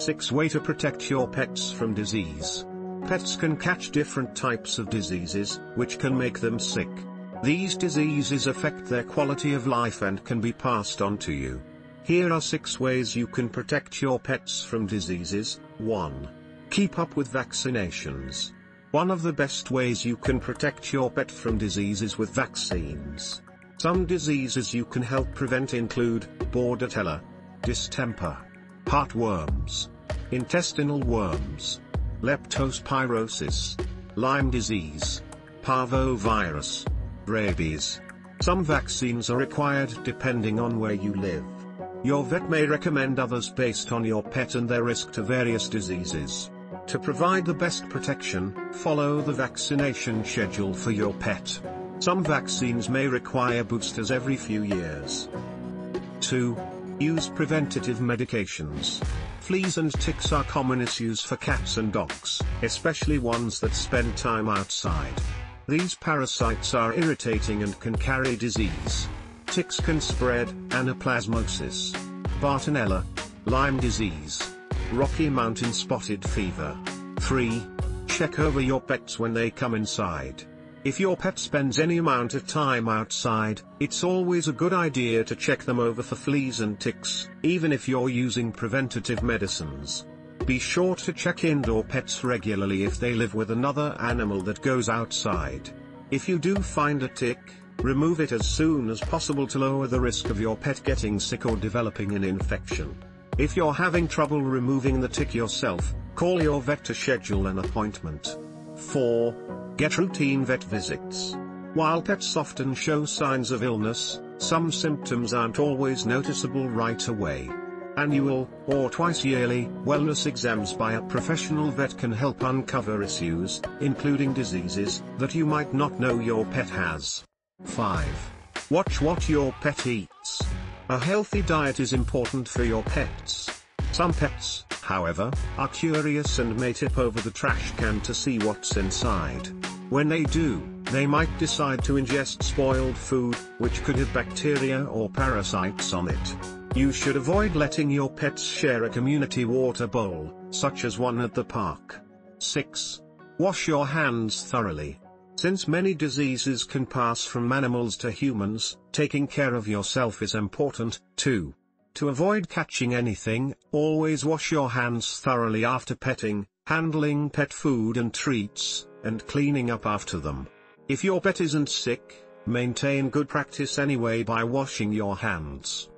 6. Way to protect your pets from disease. Pets can catch different types of diseases, which can make them sick. These diseases affect their quality of life and can be passed on to you. Here are 6 ways you can protect your pets from diseases. 1. Keep up with vaccinations. One of the best ways you can protect your pet from diseases with vaccines. Some diseases you can help prevent include, Bordetella, distemper, heartworms, intestinal worms, leptospirosis, Lyme disease, parvovirus, rabies. Some vaccines are required depending on where you live. Your vet may recommend others based on your pet and their risk to various diseases. To provide the best protection, follow the vaccination schedule for your pet. Some vaccines may require boosters every few years. 2. Use preventative medications. Fleas and ticks are common issues for cats and dogs, especially ones that spend time outside. These parasites are irritating and can carry disease. Ticks can spread anaplasmosis, Bartonella, Lyme disease, Rocky Mountain Spotted Fever. 3. Check over your pets when they come inside. If your pet spends any amount of time outside, it's always a good idea to check them over for fleas and ticks, even if you're using preventative medicines. Be sure to check indoor pets regularly if they live with another animal that goes outside. If you do find a tick, remove it as soon as possible to lower the risk of your pet getting sick or developing an infection. If you're having trouble removing the tick yourself, call your vet to schedule an appointment. 4. Get routine vet visits. While pets often show signs of illness, some symptoms aren't always noticeable right away. Annual, or twice yearly, wellness exams by a professional vet can help uncover issues, including diseases, that you might not know your pet has. 5. Watch what your pet eats. A healthy diet is important for your pets. Some pets, however, are curious and may tip over the trash can to see what's inside. When they do, they might decide to ingest spoiled food, which could have bacteria or parasites on it. You should avoid letting your pets share a community water bowl, such as one at the park. 6. Wash your hands thoroughly. Since many diseases can pass from animals to humans, taking care of yourself is important, too. To avoid catching anything, always wash your hands thoroughly after petting, handling pet food and treats, and cleaning up after them. If your pet isn't sick, maintain good practice anyway by washing your hands.